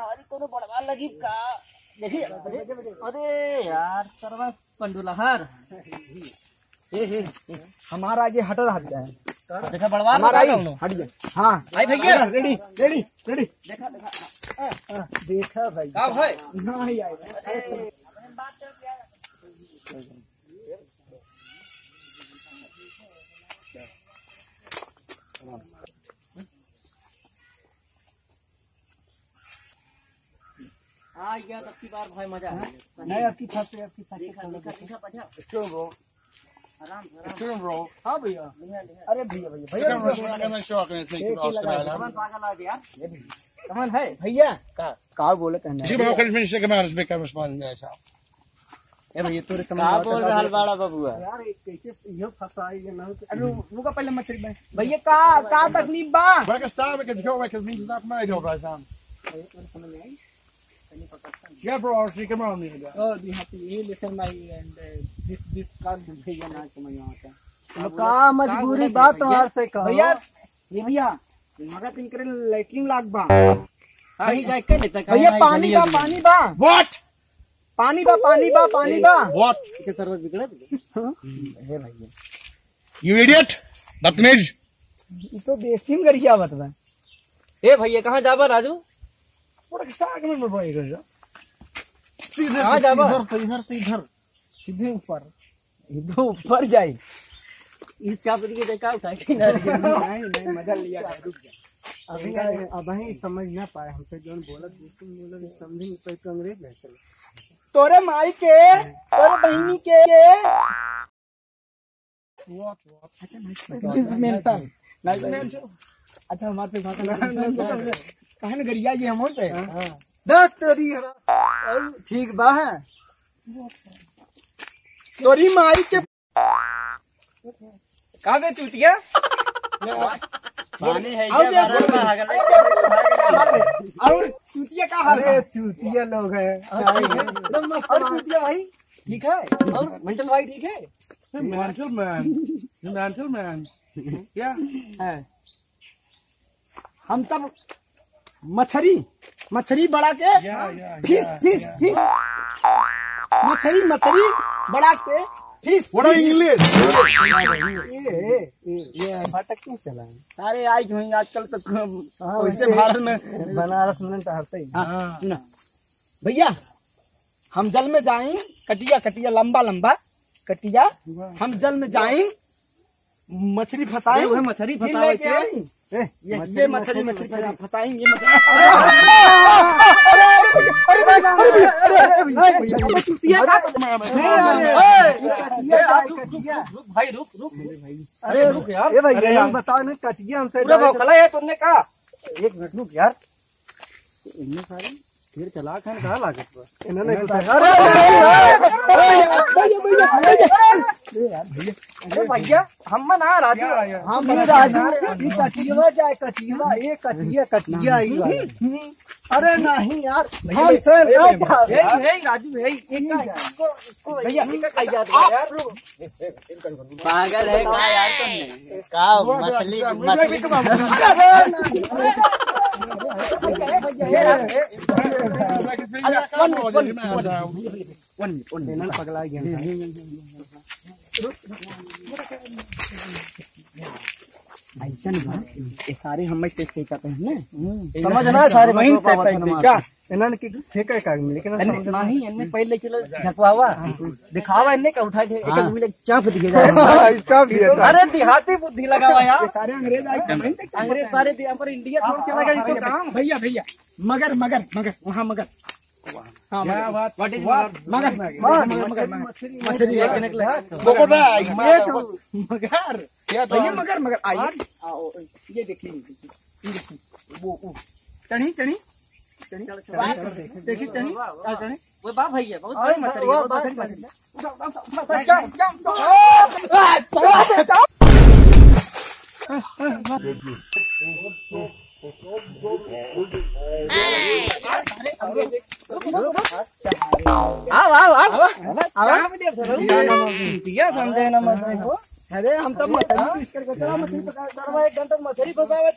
अरे कोनो बड़वा लगी का। देखिए अरे यार सरवा पंडुलहर। हे हमारा आगे हटर हट जाए। है देखा बड़वा हमारा कौनो। हट गया हाँ। भाई भैया। रेडी रेडी रेडी देखा देखा। देखा भाई। का भाई? नहीं आएगा। हाँ यार अब की बार भाई मज़ा है। नहीं आपकी छत से आपकी छत देखा देखा देखा बढ़िया क्यों ब्रो आराम से आराम क्यों ब्रो हाँ भैया। अरे भैया भैया भैया कमन पागल आ गया कमन है। भैया। का का बोले कहना Zie maar ook eens mensen gemaakt als ik heb maar nee ए भैया तोरे समझ का बोल रहा बड़ा बबुआ यार एक कैसे यो फंसा ये ना अरे रुका पहले मछली में भैया का का तकलीफ़ बा? Waar ik sta, ik heb gewoon ik heb niet naar mij door staan. Ja bro, als ik hem al niet gedaan. Oh, you have to you listen my and uh, this this call भैया ना समझ में आता का मजबूरी बात तुम्हार से कहो भैया ये भैया मगा तीन करे लाग बा कहीं जाए के लेता भैया पानी बा पानी बा What? पानी बा पानी बा पानी बा What? के सर्वर बिगड़ा हे भैया You idiot? बदतमीज ये तो देसी में गरिया बतवा ए भैया कहाँ जाबा Raju Met mijn boy dus. सीधे जाबा? इधर से इधर से इधर। सीधे ऊपर। इधर ऊपर जाए। इस चापरी के देखा उठा के। नहीं नहीं मज़ा लिया। रुक जा। अभी अब ही समझ ना पाए हमसे जो बोला दूसरे बोला समझेंगे पर तो अंग्रेज़ है तोरे माई के तोरे बहनी के। What? What? अच्छा मेंटल अच्छा हमारे भाषा कहे ना गरिया जी हम से दस तेरी और ठीक बा है तोरी माई के का बे चूतिया पानी है ये। बारह भागल और चूतिया का हाल है चूतिया लोग है और चूतिया भाई ठीक है और मेंटल भाई ठीक है Mental man. Mental man. Ja. है हम सब मछली मछली बड़ा के. फ़िश फ़िश फ़िश मछली मछली बड़ा के फ़िश What are English? ये ये भटक क्यों चला है? सारे आई हुई आजकल तो हाँ, वैसे वैसे- भारत में बनारस में टहलते ही। हाँ, सुना। भैया हम जल में जाएँ कटिया कटिया लंबा लंबा कटिया। हम जल में जाएँ मछली फंसाए हुए मछली फंसाए ये ये मछली मछली फंसाएँगे ये मछली भाई रुक रुक। अरे रुक यार। हम बताओ ना कटिया हमसे है तुमने कहा। एक मिनट रुक यार। इनमें सारे? फिर चला खान कहा लागत इन्होंने अरे भैया हम ना राजू हम राजू कटिया जाए कटिया ये कटिया कटिया ही। अरे नहीं यार हे हे हे पागल है का यार तुमने का मछली मछली पगला गया ये सारे हम से फेंकते हैं ना? समझना सारे वहीं से इन्होंने की फेंका का लेकिन नहीं इनने पहले चलो झकवावा। दिखावा इनने का उठा के एक मिले चाप दिए जाए इसका भी है अरे देहाती बुद्धि लगावा यार। ये सारे अंग्रेज़ आए अंग्रेज़ सारे दिया पर इंडिया छोड़ चला गया इसको काम भैया भैया मगर मगर मगर वहाँ मगर। हाँ? व्हाट इज़ मगर मगर मगर मछली तो मगर मगर मगर आइए। ये देखिए वो वो। चढ़ी चढ़ी देखिए चढ़ी चढ़ी? वो बा भैया बहुत मछली है, बात- मछली। समझे ना मछली को अरे हम तो मछली एक घंटा मछली फंसावे